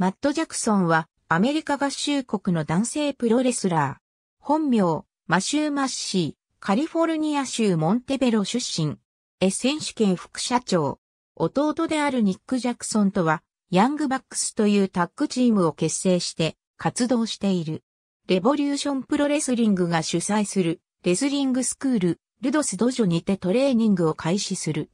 マット・ジャクソンはアメリカ合衆国の男性プロレスラー。本名、マシュー・マッシー、カリフォルニア州モンテベロ出身。エ選手権副社長。弟であるニック・ジャクソンとは、ヤングバックスというタッグチームを結成して活動している。レボリューションプロレスリングが主催するレスリングスクール、ルドスドジョにてトレーニングを開始する。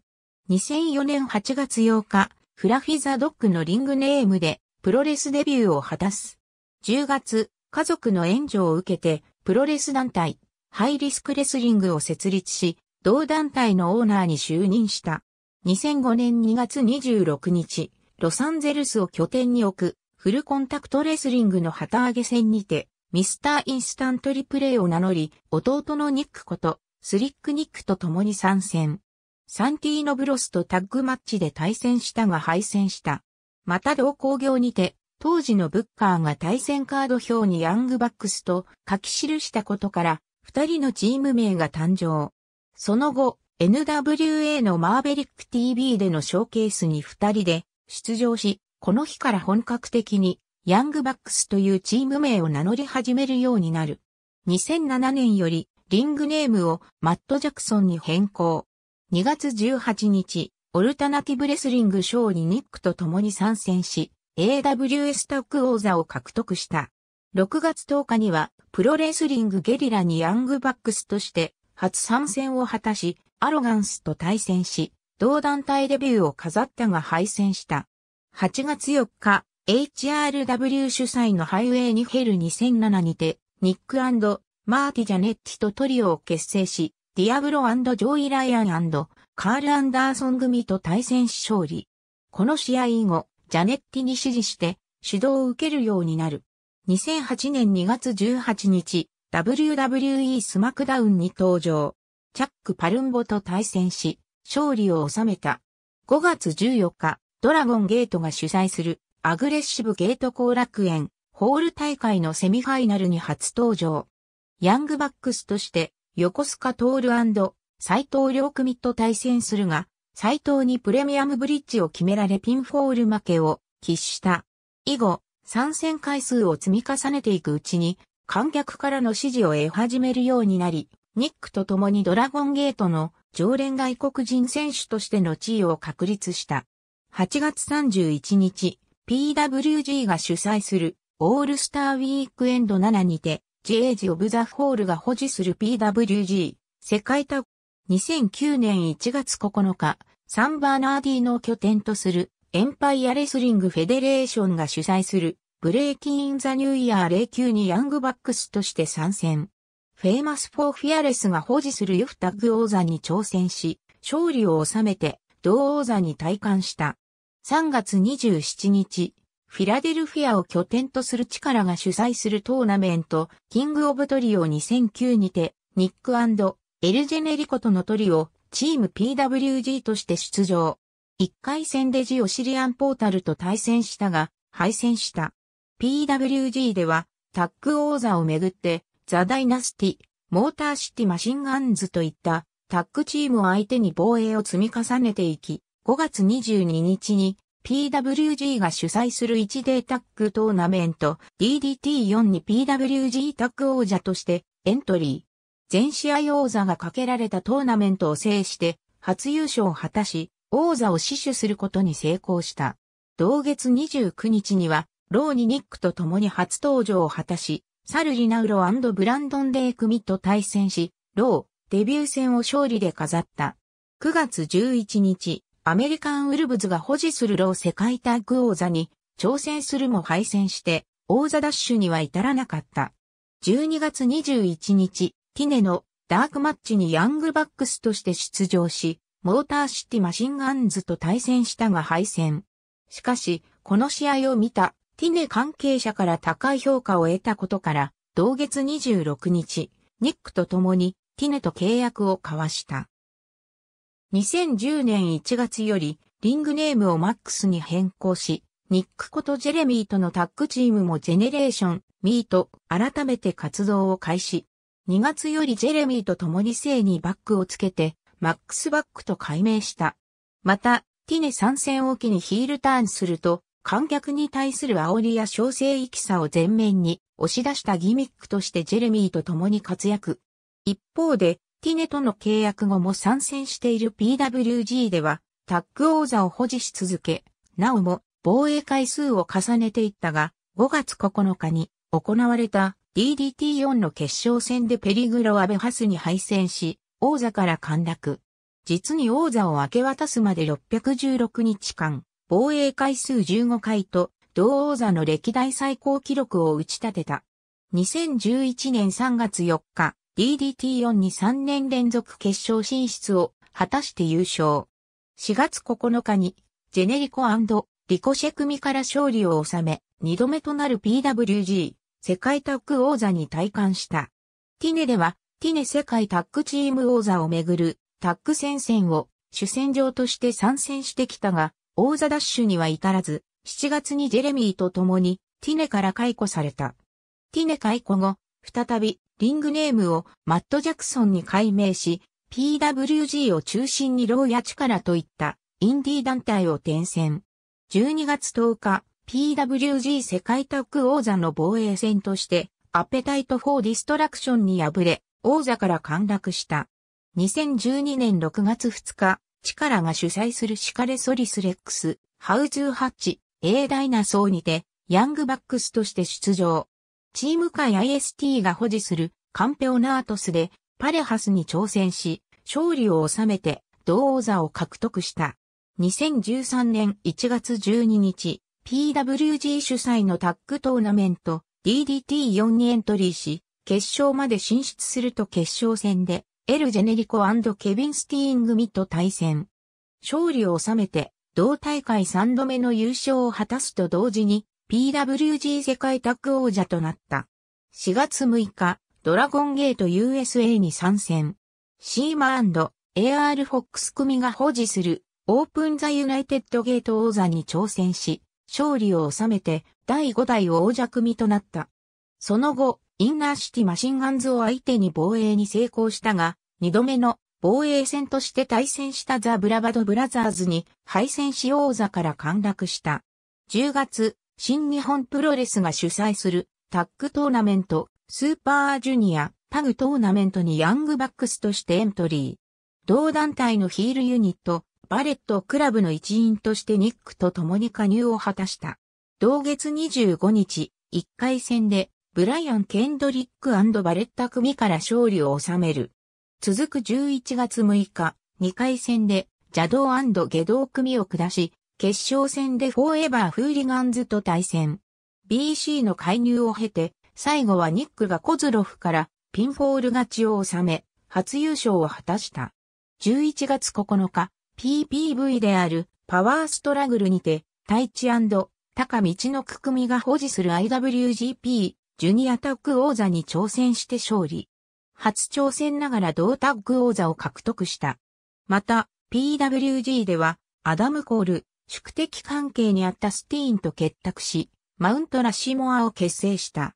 2004年8月8日、フラフィザドッグのリングネームでプロレスデビューを果たす。10月、家族の援助を受けて、プロレス団体、ハイリスクレスリングを設立し、同団体のオーナーに就任した。2005年2月26日、ロサンゼルスを拠点に置く、フルコンタクトレスリングの旗揚げ戦にて、ミスターインスタントリプレイを名乗り、弟のニックこと、スリックニックと共に参戦。サンティーノブロスとタッグマッチで対戦したが敗戦した。また同工業にて、当時のブッカーが対戦カード表にヤングバックスと書き記したことから、二人のチーム名が誕生。その後、NWA のマーベリック TV でのショーケースに二人で出場し、この日から本格的にヤングバックスというチーム名を名乗り始めるようになる。2007年よりリングネームをマット・ジャクソンに変更。2月18日、オルタナティブレスリングショーにニックと共に参戦し、AWS タッグ王座を獲得した。6月10日には、プロレスリングゲリラにヤングバックスとして初参戦を果たし、アロガンスと対戦し、同団体デビューを飾ったが敗戦した。8月4日、HRW 主催のハイウェイにヘル2007にて、ニックマーティ・ジャネッティとトリオを結成し、ディアブロジョーイ・ライアンカール・アンダーソン組と対戦し勝利。この試合以後、ジャネッティに師事して指導を受けるようになる。2008年2月18日、WWE スマクダウンに登場。チャック・パルンボと対戦し、勝利を収めた。5月14日、ドラゴンゲートが主催するアグレッシブゲート後楽園ホール大会のセミファイナルに初登場。ヤングバックスとして横須賀トール斎藤良組と対戦するが、斎藤にプレミアムブリッジを決められピンフォール負けを喫した。以後、参戦回数を積み重ねていくうちに、観客からの支持を得始めるようになり、ニックと共にドラゴンゲートの常連外国人選手としての地位を確立した。8月31日、PWG が主催するオールスターウィークエンド7にて、ジエージ・オブ・ザ・ホールが保持する PWG 世界タッ2009年1月9日、サンバーナーディの拠点とするエンパイアレスリングフェデレーションが主催するブレイキン・イン・ザ・ニューイヤー0級にヤングバックスとして参戦。フェイマス・フォー・フィアレスが保持するユフタッグ王座に挑戦し、勝利を収めて同王座に体感した。3月27日、フィラデルフィアを拠点とする力が主催するトーナメント、キング・オブ・トリオ2009にて、ニックエルジェネリコとのトリオ、チーム PWG として出場。1回戦でジ・オシリアン・ポータルと対戦したが、敗戦した。PWG では、タッグ王座をめぐって、ザ・ダイナスティ、モーターシティ・マシンガンズといったタッグチームを相手に防衛を積み重ねていき、5月22日に PWG が主催するワンデータッグトーナメント DDT4 に PWG タッグ王者としてエントリー。全試合王座がかけられたトーナメントを制して初優勝を果たし、王座を死守することに成功した。同月29日には、 ROHにニックと共に初登場を果たし、サルリナウロブランドンデー組と対戦し、 ROH、デビュー戦を勝利で飾った。9月11日、アメリカンウルブズが保持する ROH世界タッグ王座に挑戦するも敗戦して、王座ダッシュには至らなかった。12月21日、ティネのダークマッチにヤングバックスとして出場し、モーターシティマシンガンズと対戦したが敗戦。しかし、この試合を見たティネ関係者から高い評価を得たことから、同月26日、ニックと共にティネと契約を交わした。2010年1月よりリングネームをマックスに変更し、ニックことジェレミーとのタッグチームもジェネレーション、ミート、改めて活動を開始。2月よりジェレミーと共に性にバックをつけて、マックスバックと改名した。また、ティネ参戦を機にヒールターンすると、観客に対する煽りや小生意気さを前面に押し出したギミックとしてジェレミーと共に活躍。一方で、ティネとの契約後も参戦している PWG では、タッグ王座を保持し続け、なおも防衛回数を重ねていったが、5月9日に行われた DDT4 の決勝戦でペリグロアベハスに敗戦し、王座から陥落。実に王座を明け渡すまで616日間、防衛回数15回と、同王座の歴代最高記録を打ち立てた。2011年3月4日、DDT4 に3年連続決勝進出を果たして優勝。4月9日に、ジェネリコリコシェ組から勝利を収め、2度目となる PWG 世界タッグ王座に体感した。ティネでは、ティネ世界タッグチーム王座をめぐるタッグ戦線を主戦場として参戦してきたが、王座ダッシュには至らず、7月にジェレミーと共にティネから解雇された。ティネ解雇後、再びリングネームをマット・ジャクソンに改名し、PWG を中心にローや力といったインディー団体を転戦。12月10日、PWG 世界タッグ王座の防衛戦として、アペタイト・フォー・ディストラクションに敗れ、王座から陥落した。2012年6月2日、力が主催するシカレソリスレックス、ハウズーハッチ、A ダイナソーにて、ヤングバックスとして出場。チーム会 IST が保持するカンペオナートスでパレハスに挑戦し、勝利を収めて同王座を獲得した。2013年1月12日、PWG 主催のタッグトーナメント DDT4 にエントリーし、決勝まで進出すると決勝戦でエル・ジェネリコケビン・スティーン組と対戦。勝利を収めて、同大会3度目の優勝を果たすと同時に、PWG 世界タッグ王者となった。4月6日、ドラゴンゲート USA に参戦。シーマ &AR フォックス組が保持するオープンザユナイテッドゲート王座に挑戦し、勝利を収めて第5代王者組となった。その後、インナーシティマシンガンズを相手に防衛に成功したが、二度目の防衛戦として対戦したザ・ブラバド・ブラザーズに敗戦し王座から陥落した。10月、新日本プロレスが主催するタッグトーナメント、スーパージュニア、タグトーナメントにヤングバックスとしてエントリー。同団体のヒールユニット、バレットクラブの一員としてニックと共に加入を果たした。同月25日、1回戦でブライアン・ケンドリックバレッタ組から勝利を収める。続く11月6日、2回戦で邪道ゲドウ組を下し、決勝戦でフォーエバーフーリガンズと対戦。BC の介入を経て、最後はニックがコズロフからピンフォール勝ちを収め、初優勝を果たした。11月9日、PPV であるパワーストラグルにて、タイチ TAKAみちのく組が保持する IWGP ジュニアタッグ王座に挑戦して勝利。初挑戦ながら同タッグ王座を獲得した。また、PWG では、アダム・コール、宿敵関係にあったスティーンと結託し、マウントラシモアを結成した。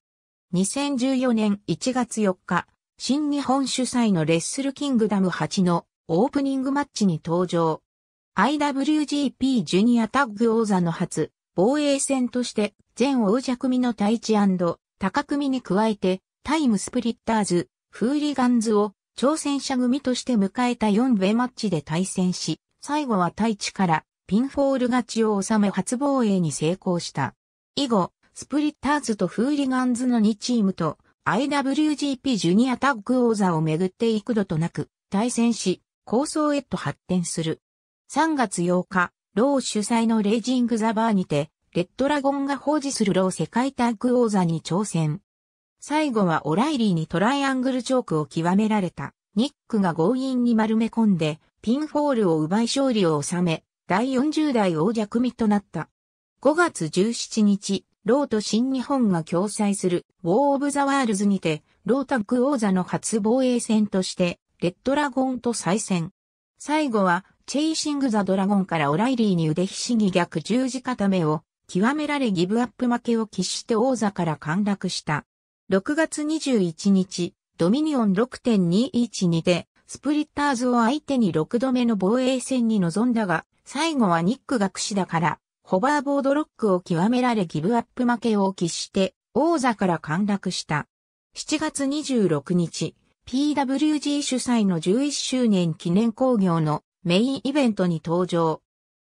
2014年1月4日、新日本主催のレッスルキングダム8のオープニングマッチに登場。IWGP ジュニアタッグ王座の初、防衛戦として全王者組のタイチTAKA組に加えて、タイムスプリッターズ、フーリガンズを挑戦者組として迎えた4WAYマッチで対戦し、最後はタイチからピンフォール勝ちを収め初防衛に成功した。以後、スプリッターズとフーリガンズの2チームと IWGP ジュニアタッグ王座をめぐって幾度となく対戦し、抗争へと発展する。3月8日、 ROH主催のレイジングザバーにて、レッドラゴンが保持する ROH世界タッグ王座に挑戦。最後はオライリーにトライアングルチョークを極められた。ニックが強引に丸め込んで、ピンフォールを奪い勝利を収め、第40代王者組となった。5月17日、 ROHと新日本が共催するウォーオブザワールズにて、 ROHタッグ王座の初防衛戦として、レッドラゴンと再戦。最後は、チェイシングザドラゴンからオライリーに腕ひしぎ逆十字固めを極められギブアップ負けを喫して王座から陥落した。6月21日、ドミニオン6.21にて、スプリッターズを相手に6度目の防衛戦に臨んだが、最後はニックが串だから、ホバーボードロックを極められギブアップ負けを喫して、王座から陥落した。7月26日、PWG 主催の11周年記念工業のメインイベントに登場。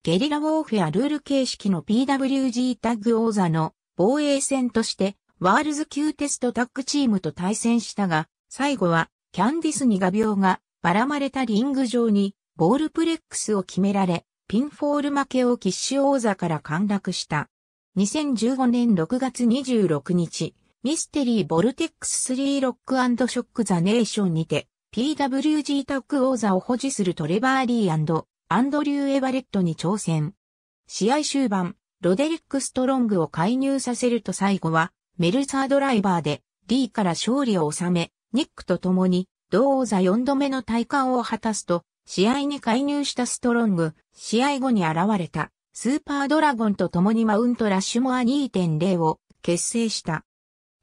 ゲリラウォーフェアルール形式の PWG タッグ王座の防衛戦としてワールズキューテストタッグチームと対戦したが、最後はキャンディスに画鋲がばらまれたリング上にボールプレックスを決められ、ピンフォール負けを喫し王座から陥落した。2015年6月26日、ミステリーボルテックス3ロックショックザネーションにて、PWG タッグ王座を保持するトレバー・リーアンドリュー・エバレットに挑戦。試合終盤、ロデリック・ストロングを介入させると最後は、メルサードライバーで、リーから勝利を収め、ニックと共に、同王座4度目の体感を果たすと、試合に介入したストロング、試合後に現れた、スーパードラゴンと共にマウントラッシュモア2.0を結成した。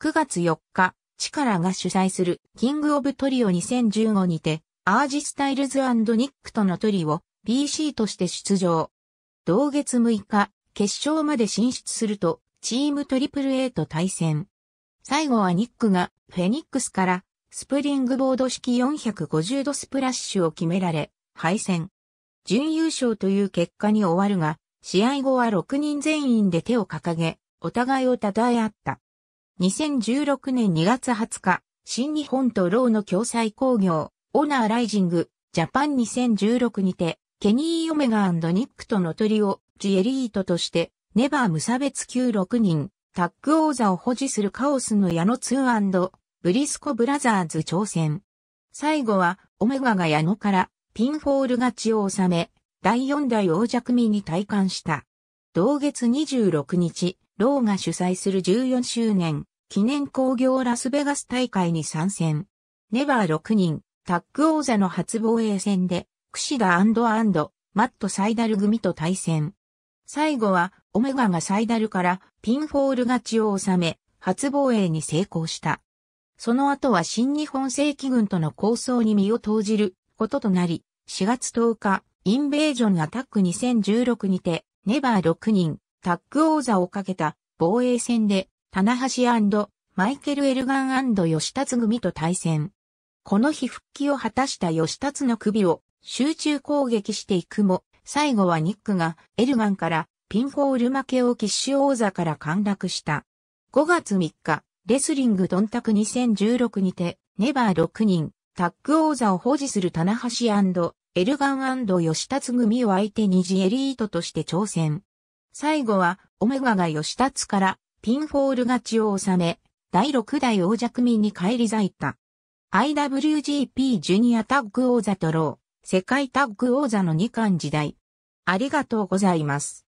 9月4日、チカラが主催するキングオブトリオ2015にて、アージスタイルズニックとのトリオ、BC として出場。同月6日、決勝まで進出すると、チームトリプル A と対戦。最後はニックがフェニックスからスプリングボード式450度スプラッシュを決められ、敗戦。準優勝という結果に終わるが、試合後は6人全員で手を掲げ、お互いを称え合った。2016年2月20日、新日本とローの共催工業、オナーライジング、ジャパン2016にて、ケニー・オメガニックとのトリオ、ジエリートとして、ネバー無差別級6人、タッグ王座を保持するカオスの矢野2ブリスコブラザーズ挑戦。最後は、オメガが矢野からピンフォール勝ちを収め、第4代王者組に戴冠した。同月26日、 ROHが主催する14周年記念興行ラスベガス大会に参戦。ネバー6人、タッグ王座の初防衛戦で、クシダマットサイダル組と対戦。最後は、オメガがサイダルからピンフォール勝ちを収め、初防衛に成功した。その後は新日本正規軍との構想に身を投じることとなり、4月10日、インベージョンアタック2016にて、ネバー6人、タッグ王座をかけた防衛戦で、棚橋マイケル・エルガン吉達組と対戦。この日復帰を果たした吉達の首を集中攻撃していくも、最後はニックがエルガンからピンフォール負けを喫し王座から陥落した。5月3日、レスリングドンタク2016にて、ネバー6人、タッグ王座を保持する棚橋エルガンヨシタツ組を相手にジエリートとして挑戦。最後は、オメガがヨシタツからピンフォール勝ちを収め、第6代王者組に返り咲いた。IWGP ジュニアタッグ王座と ROH、世界タッグ王座の2冠時代。ありがとうございます。